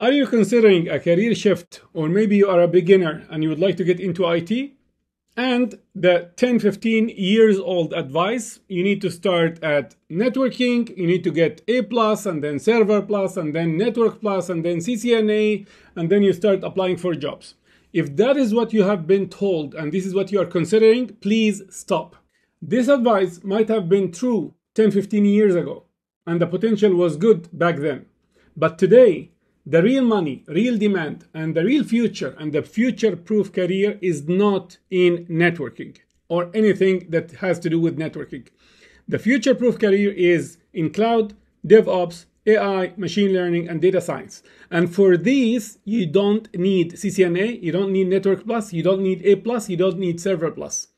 Are you considering a career shift or maybe you are a beginner and you would like to get into IT? And the 10 15 years old advice you need to start at networking, you need to get A plus and then server plus and then network plus and then CCNA and then you start applying for jobs. If that is what you have been told and this is what you are considering, please stop. This advice might have been true 10 15 years ago and the potential was good back then. But today, the real money, real demand, and the real future and the future proof career is not in networking or anything that has to do with networking. The future proof career is in cloud, DevOps, AI, machine learning, and data science. And for these, you don't need CCNA, you don't need Network Plus, you don't need A Plus, you don't need Server Plus.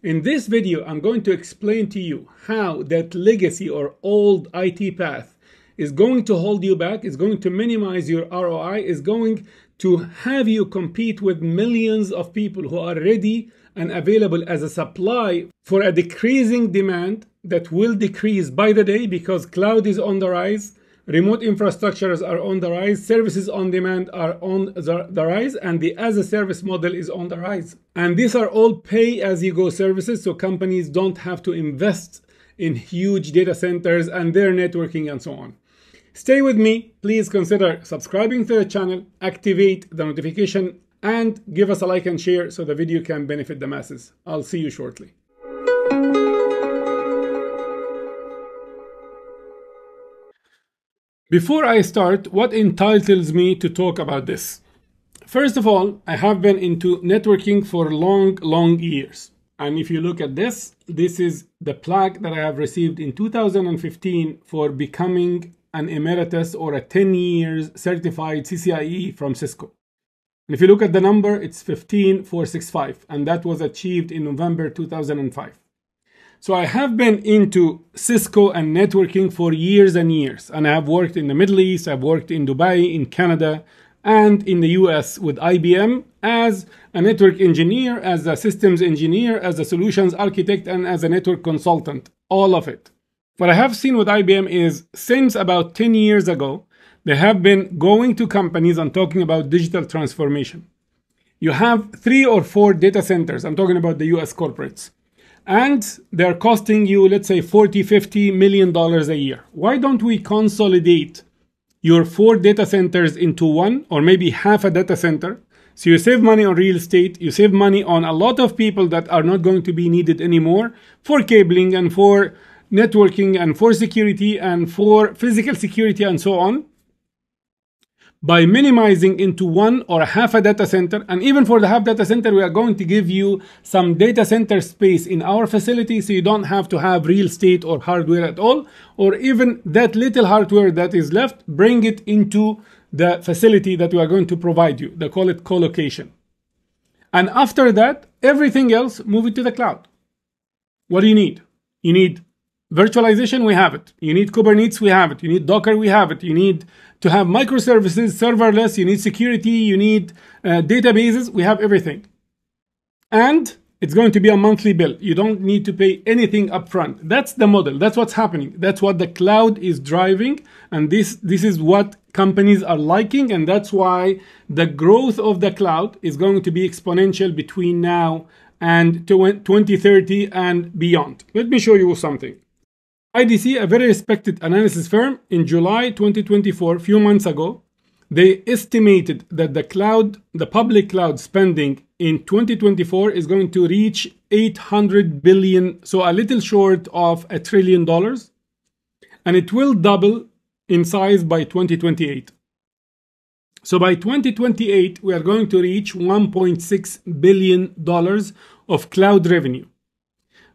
In this video, I'm going to explain to you how that legacy or old IT path is going to hold you back, is going to minimize your ROI, is going to have you compete with millions of people who are ready and available as a supply for a decreasing demand that will decrease by the day because cloud is on the rise, remote infrastructures are on the rise, services on demand are on the, rise, and the as a service model is on the rise. And these are all pay as you go services, so companies don't have to invest in huge data centers and their networking and so on. Stay with me. Please consider subscribing to the channel, activate the notification, and give us a like and share so the video can benefit the masses. I'll see you shortly. Before I start, what entitles me to talk about this? First of all, I have been into networking for long, long years. And if you look at this, this is the plaque that I have received in 2015 for becoming an emeritus or a 10 years certified CCIE from Cisco. And if you look at the number, it's 15465, and that was achieved in November 2005. So I have been into Cisco and networking for years and years, and I have worked in the Middle East, I've worked in Dubai, in Canada, and in the US with IBM as a network engineer, as a systems engineer, as a solutions architect, and as a network consultant. All of it. What I have seen with IBM is since about 10 years ago, they have been going to companies and talking about digital transformation. You have three or four data centers. I'm talking about the US corporates. And they're costing you, let's say, 40, 50 million dollars a year. Why don't we consolidate your four data centers into one or maybe half a data center? So you save money on real estate, you save money on a lot of people that are not going to be needed anymore for cabling and for networking and for security and for physical security and so on by minimizing into one or half a data center. And even for the half data center we are going to give you some data center space in our facility so you don't have to have real estate or hardware at all or even that little hardware that is left bring it into the facility that we are going to provide you. They call it co-location. And after that everything else move it to the cloud. What do you need? You need Virtualization, we have it. You need Kubernetes, we have it. You need Docker, we have it. You need to have microservices, serverless, you need security, you need uh, databases, we have everything. And it's going to be a monthly bill. You don't need to pay anything upfront. That's the model. That's what's happening. That's what the cloud is driving. And this, this is what companies are liking. And that's why the growth of the cloud is going to be exponential between now and 2030 and beyond. Let me show you something. IDC, a very respected analysis firm, in July 2024, a few months ago, they estimated that the cloud, the public cloud spending in 2024 is going to reach 800 billion, so a little short of a trillion dollars, and it will double in size by 2028. So by 2028, we are going to reach 1.6 billion dollars of cloud revenue.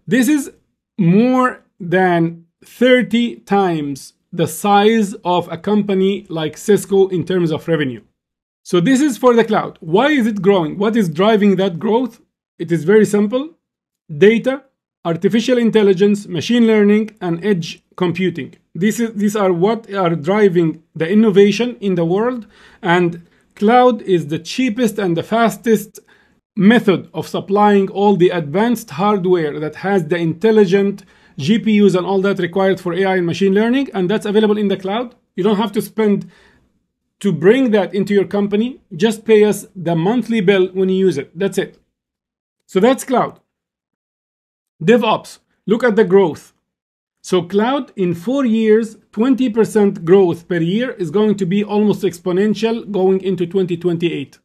This is more than 30 times the size of a company like Cisco in terms of revenue. So this is for the cloud. Why is it growing? What is driving that growth? It is very simple. Data, artificial intelligence, machine learning, and edge computing. This is, these are what are driving the innovation in the world. And cloud is the cheapest and the fastest method of supplying all the advanced hardware that has the intelligent GPUs and all that required for AI and machine learning, and that's available in the cloud. You don't have to spend to bring that into your company, just pay us the monthly bill when you use it. That's it. So that's cloud. DevOps, look at the growth. So cloud in four years, 20% growth per year is going to be almost exponential going into 2028.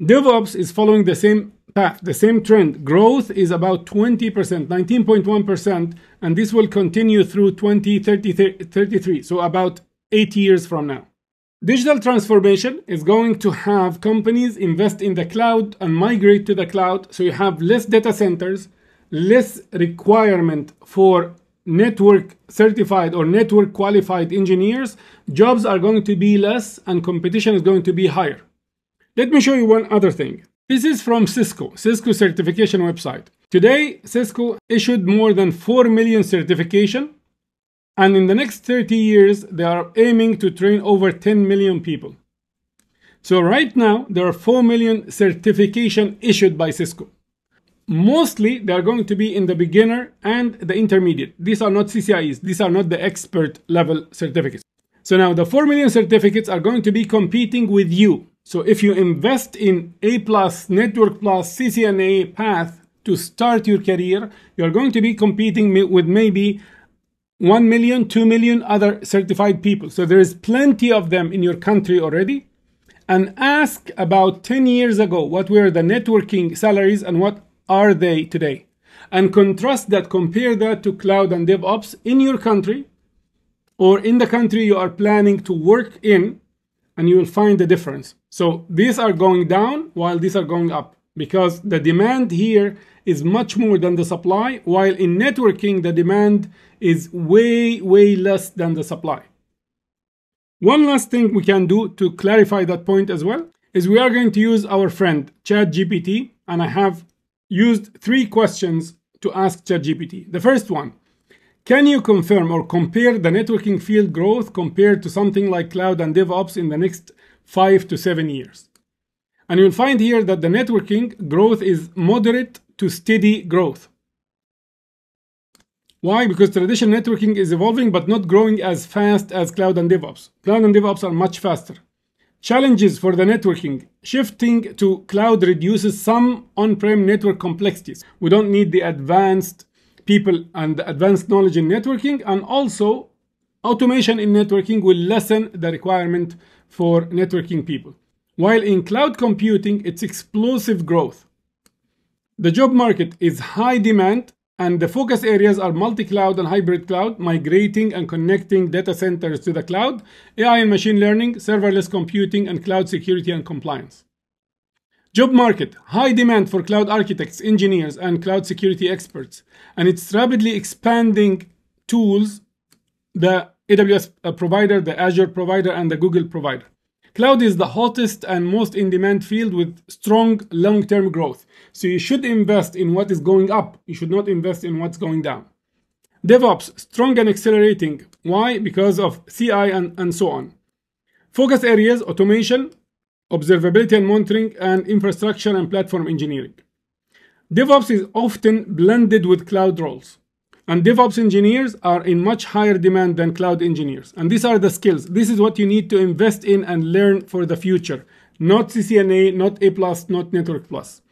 DevOps is following the same path, the same trend. Growth is about 20%, 19.1%, and this will continue through 2033, so about eight years from now. Digital transformation is going to have companies invest in the cloud and migrate to the cloud, so you have less data centers, less requirement for network certified or network qualified engineers, jobs are going to be less and competition is going to be higher. Let me show you one other thing. This is from Cisco, Cisco certification website. Today, Cisco issued more than 4 million certification and in the next 30 years, they are aiming to train over 10 million people. So right now, there are 4 million certification issued by Cisco. Mostly, they are going to be in the beginner and the intermediate. These are not CCIEs. These are not the expert level certificates. So now the 4 million certificates are going to be competing with you. So if you invest in A+, Network Plus, CCNA path to start your career, you're going to be competing with maybe 1 million, 2 million other certified people. So there is plenty of them in your country already. And ask about 10 years ago what were the networking salaries and what are they today? And contrast that, compare that to cloud and DevOps in your country or in the country you are planning to work in, and you will find the difference. So these are going down while these are going up because the demand here is much more than the supply, while in networking, the demand is way, way less than the supply. One last thing we can do to clarify that point as well is we are going to use our friend ChatGPT, and I have used three questions to ask ChatGPT. The first one, can you confirm or compare the networking field growth compared to something like cloud and DevOps in the next five to seven years? And you'll find here that the networking growth is moderate to steady growth. Why? Because traditional networking is evolving but not growing as fast as cloud and DevOps. Cloud and DevOps are much faster. Challenges for the networking. Shifting to cloud reduces some on-prem network complexities. We don't need the advanced people and advanced knowledge in networking and also automation in networking will lessen the requirement for networking people. While in cloud computing, it's explosive growth. The job market is high demand and the focus areas are multi-cloud and hybrid cloud, migrating and connecting data centers to the cloud, AI and machine learning, serverless computing, and cloud security and compliance. Job market, high demand for cloud architects, engineers, and cloud security experts. And it's rapidly expanding tools, the AWS uh, provider, the Azure provider, and the Google provider. Cloud is the hottest and most in demand field with strong long term growth. So you should invest in what is going up. You should not invest in what's going down. DevOps, strong and accelerating. Why? Because of CI and, and so on. Focus areas, automation, observability and monitoring, and infrastructure and platform engineering. DevOps is often blended with cloud roles. And DevOps engineers are in much higher demand than cloud engineers. And these are the skills. This is what you need to invest in and learn for the future. Not CCNA, not A+, not Network Plus.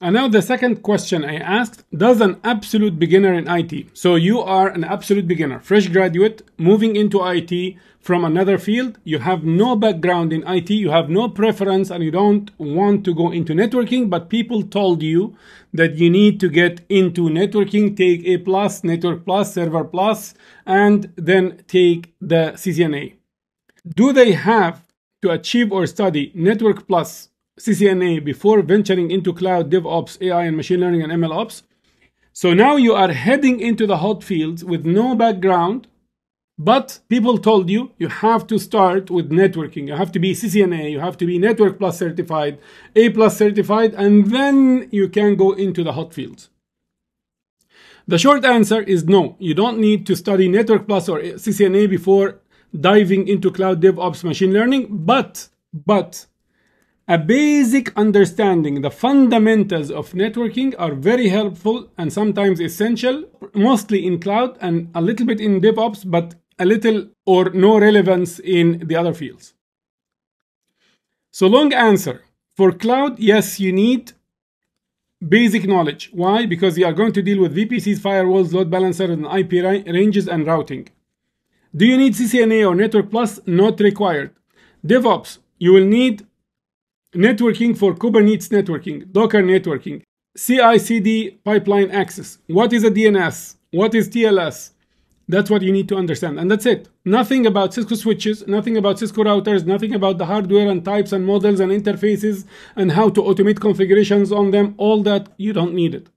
And now the second question I asked, does an absolute beginner in IT, so you are an absolute beginner, fresh graduate, moving into IT from another field, you have no background in IT, you have no preference and you don't want to go into networking, but people told you that you need to get into networking, take A+, plus, Network Plus, Server Plus, and then take the CCNA. Do they have to achieve or study Network Plus CCNA before venturing into cloud, DevOps, AI, and machine learning and ML ops. So now you are heading into the hot fields with no background, but people told you you have to start with networking. You have to be CCNA, you have to be Network Plus certified, A Plus certified, and then you can go into the hot fields. The short answer is no. You don't need to study Network Plus or CCNA before diving into cloud DevOps machine learning, but but a basic understanding, the fundamentals of networking are very helpful and sometimes essential, mostly in cloud and a little bit in DevOps, but a little or no relevance in the other fields. So long answer. For cloud, yes, you need basic knowledge. Why? Because you are going to deal with VPCs, firewalls, load balancers, and IP ranges and routing. Do you need CCNA or Network Plus? Not required. DevOps, you will need networking for Kubernetes networking, Docker networking, CI CD pipeline access. What is a DNS? What is TLS? That's what you need to understand. And that's it. Nothing about Cisco switches, nothing about Cisco routers, nothing about the hardware and types and models and interfaces and how to automate configurations on them. All that, you don't need it.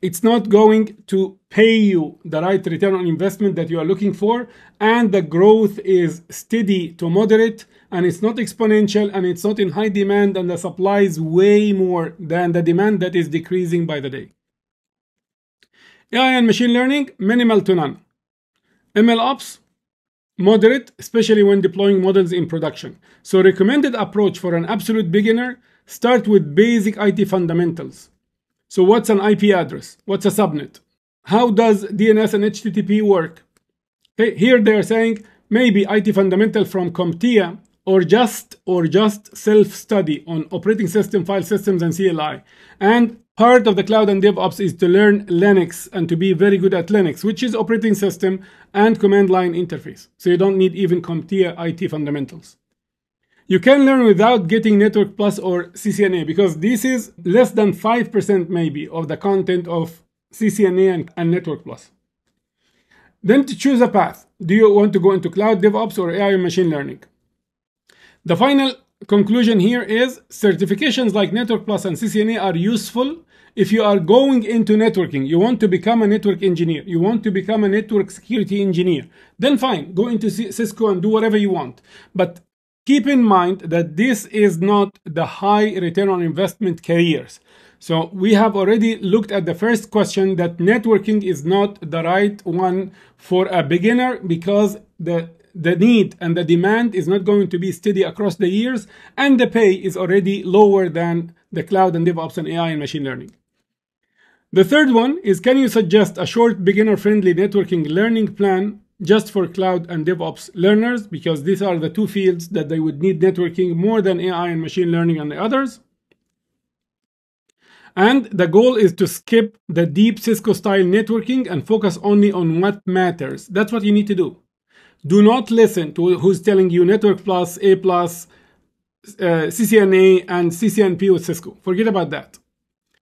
It's not going to pay you the right return on investment that you are looking for. And the growth is steady to moderate and it's not exponential and it's not in high demand and the supply is way more than the demand that is decreasing by the day. AI and machine learning, minimal to none. ML ops, moderate, especially when deploying models in production. So recommended approach for an absolute beginner, start with basic IT fundamentals. So what's an IP address? What's a subnet? How does DNS and HTTP work? Okay, here they're saying maybe IT fundamental from CompTIA or just or just self-study on operating system, file systems, and CLI. And part of the cloud and DevOps is to learn Linux and to be very good at Linux, which is operating system and command line interface. So you don't need even CompTIA IT fundamentals. You can learn without getting Network Plus or CCNA because this is less than 5% maybe of the content of CCNA and, and Network Plus. Then to choose a path. Do you want to go into cloud DevOps or AI machine learning? The final conclusion here is certifications like Network Plus and CCNA are useful if you are going into networking. You want to become a network engineer. You want to become a network security engineer. Then fine, go into Cisco and do whatever you want. But keep in mind that this is not the high return on investment careers. So we have already looked at the first question that networking is not the right one for a beginner because the the need and the demand is not going to be steady across the years, and the pay is already lower than the cloud and DevOps and AI and machine learning. The third one is can you suggest a short beginner friendly networking learning plan just for cloud and DevOps learners? Because these are the two fields that they would need networking more than AI and machine learning and the others. And the goal is to skip the deep Cisco style networking and focus only on what matters. That's what you need to do. Do not listen to who's telling you Network Plus, A Plus, uh, CCNA, and CCNP with Cisco. Forget about that.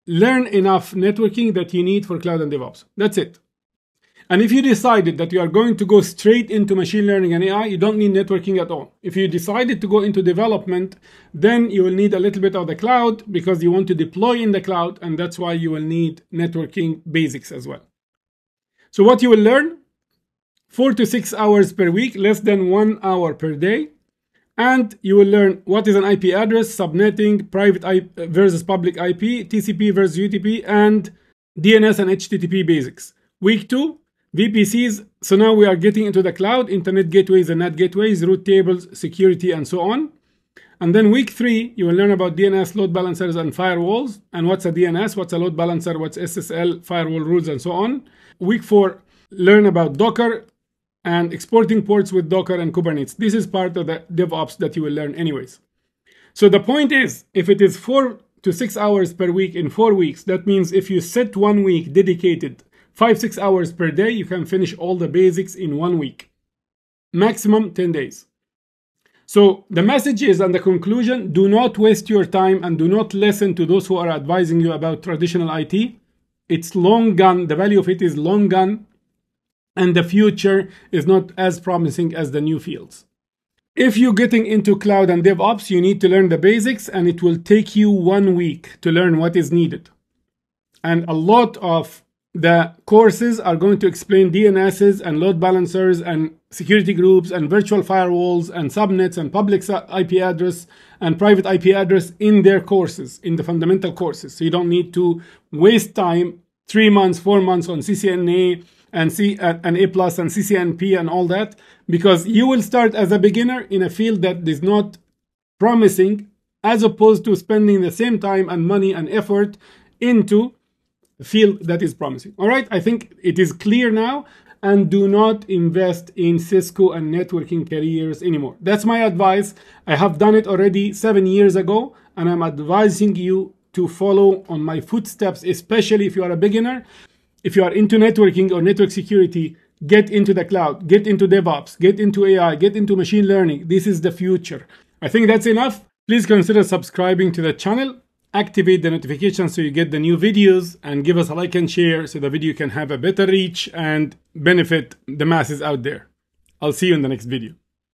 Learn enough networking that you need for cloud and DevOps. That's it. And if you decided that you are going to go straight into machine learning and AI, you don't need networking at all. If you decided to go into development, then you will need a little bit of the cloud because you want to deploy in the cloud, and that's why you will need networking basics as well. So what you will learn, four to six hours per week, less than one hour per day. And you will learn what is an IP address, subnetting, private IP versus public IP, TCP versus UDP, and DNS and HTTP basics. Week two, VPCs. So now we are getting into the cloud, internet gateways and NAT gateways, route tables, security, and so on. And then week three, you will learn about DNS, load balancers, and firewalls, and what's a DNS, what's a load balancer, what's SSL, firewall rules, and so on. Week four, learn about Docker, and exporting ports with Docker and Kubernetes. This is part of the DevOps that you will learn anyways. So the point is, if it is four to six hours per week in four weeks, that means if you set one week dedicated five, six hours per day, you can finish all the basics in one week. Maximum 10 days. So the message is and the conclusion, do not waste your time and do not listen to those who are advising you about traditional IT. It's long gone. The value of it is long gone and the future is not as promising as the new fields. If you're getting into cloud and DevOps, you need to learn the basics and it will take you one week to learn what is needed. And a lot of the courses are going to explain DNSs and load balancers and security groups and virtual firewalls and subnets and public IP address and private IP address in their courses, in the fundamental courses. So you don't need to waste time, three months, four months on CCNA and C an A plus and CCNP and all that because you will start as a beginner in a field that is not promising as opposed to spending the same time and money and effort into a field that is promising. All right, I think it is clear now. and do not invest in Cisco and networking careers anymore. That's my advice. I have done it already seven years ago, and I'm advising you to follow on my footsteps, especially if you are a beginner. If you are into networking or network security, get into the cloud, get into DevOps, get into AI, get into machine learning. This is the future. I think that's enough. Please consider subscribing to the channel, activate the notifications so you get the new videos, and give us a like and share so the video can have a better reach and benefit the masses out there. I'll see you in the next video.